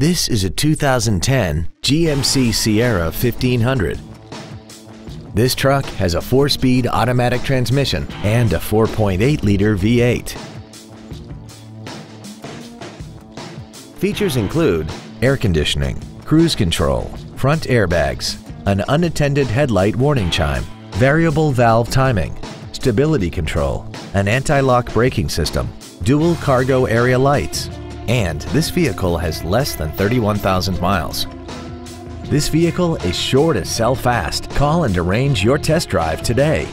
This is a 2010 GMC Sierra 1500. This truck has a four-speed automatic transmission and a 4.8-liter V8. Features include air conditioning, cruise control, front airbags, an unattended headlight warning chime, variable valve timing, stability control, an anti-lock braking system, dual cargo area lights, and this vehicle has less than 31,000 miles. This vehicle is sure to sell fast. Call and arrange your test drive today.